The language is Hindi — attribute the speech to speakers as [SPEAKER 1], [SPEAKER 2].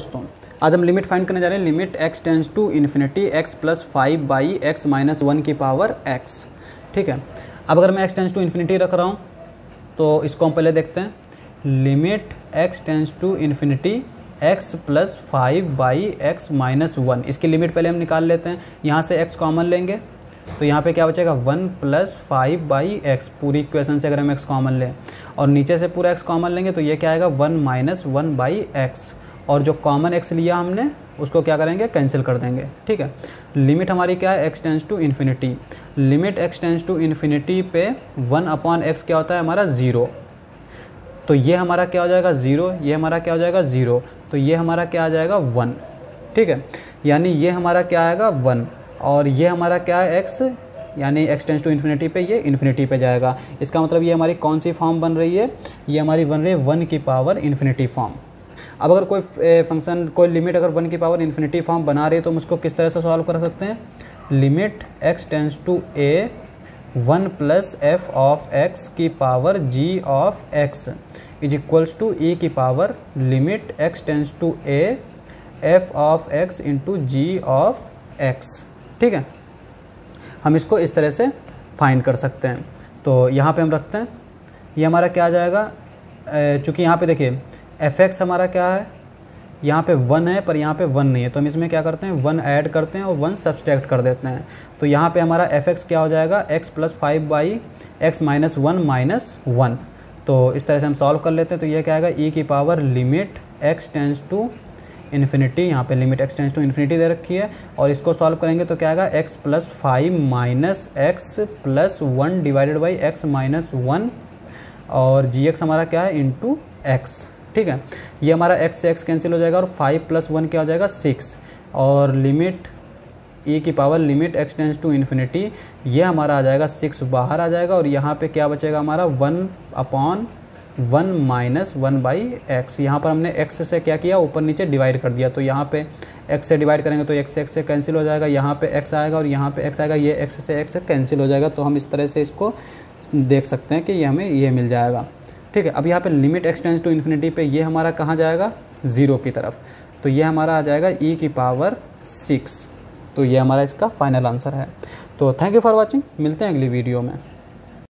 [SPEAKER 1] दोस्तों, आज हम लिमिट फाइंड करने जा रहे हैं। Limit x tends to infinity x plus five by x minus one की पावर x ठीक है? अब अगर मैं x टेंस टू इन्फिनिटी रख रहा हूँ तो इसको हम पहले देखते हैं। Limit x tends to infinity x plus five by x minus one इसकी लिमिट पहले हम निकाल लेते हैं। यहाँ से x कॉमन लेंगे। तो यहाँ पे क्या बचेगा? One plus five by x पूरी इक्वेशन से अगर हम x कॉमन लें और नीचे से पूरा x कॉमन लेंगे तो ये क्या आएगा? One minus one by x और जो कॉमन एक्स लिया हमने, उसको क्या करेंगे? कैंसिल कर देंगे। ठीक है? लिमिट हमारी क्या है? x tends to infinity limit x tends to infinity पे वन अपॉन एक्स क्या होता है? हमारा ज़ीरो तो ये हमारा क्या हो जाएगा? ज़ीरो ये हमारा क्या हो जाएगा? ज़ीरो तो ये हमारा क्या आ जाएगा? वन ठीक है? यानी ये हमारा क्या आएगा? वन और ये हमारा क्या है? एक्स यानी एक्सटेंस टू इन्फिनिटी पे ये इन्फिनिटी पे जाएगा। इसका मतलब ये हमारी कौन सी फॉर्म बन रही है? ये हमारी बन रही है वन की पावर इन्फिनिटी फॉर्म अब अगर कोई फ़ंक्शन कोई लिमिट अगर वन की पावर इन्फिनिटी फॉर्म बना रही है तो हम उसको किस तरह से सॉल्व कर सकते हैं? Limit x tends to a one plus f of x की power g of x is equals to e की power limit x tends to a f of x into g of x ठीक है? हम इसको इस तरह से फाइंड कर सकते हैं। तो यहाँ पे हम रखते हैं। ये हमारा क्या आ जाएगा चूँकि यहाँ पे देखिए एफ़ एक्स हमारा क्या है? यहाँ पे वन है, पर यहाँ पे वन नहीं है। तो हम इसमें क्या करते हैं? वन ऐड करते हैं और वन सब्सट्रैक्ट कर देते हैं। तो यहाँ पे हमारा एफ़ एक्स क्या हो जाएगा? X plus five by x minus one minus one तो इस तरह से हम सॉल्व कर लेते हैं। तो ये क्या आएगा? ई e की power limit x tends to infinity यहाँ पे limit x tends to infinity दे रखी है। और इसको सॉल्व करेंगे तो क्या आएगा? X plus five minus x plus one divided by x minus one और जी एक्स हमारा क्या है? इंटू एक्स ठीक है? ये हमारा एक्स से एक्स कैंसिल हो जाएगा और फाइव प्लस वन क्या हो जाएगा? सिक्स और लिमिट ई e की power limit x tends to infinity ये हमारा आ जाएगा सिक्स बाहर आ जाएगा और यहाँ पे क्या बचेगा हमारा? One upon one minus one by x यहाँ पर हमने एक्स से क्या किया? ऊपर नीचे डिवाइड कर दिया। तो यहाँ पे एक्स से डिवाइड करेंगे तो एक्स एक्स से कैंसिल हो जाएगा। यहाँ पे एक्स आएगा और यहाँ पे एक्स आएगा। ये एक्स से एक्स से कैंसिल हो जाएगा। तो हम इस तरह से इसको देख सकते हैं कि ये हमें ये मिल जाएगा। ठीक है, अब यहाँ पे लिमिट एक्सटेंस टू इन्फिनिटी पे ये हमारा कहाँ जाएगा? ज़ीरो की तरफ़। तो ये हमारा आ जाएगा ई e की पावर सिक्स तो ये हमारा इसका फाइनल आंसर है। तो थैंक यू फॉर वॉचिंग मिलते हैं अगली वीडियो में।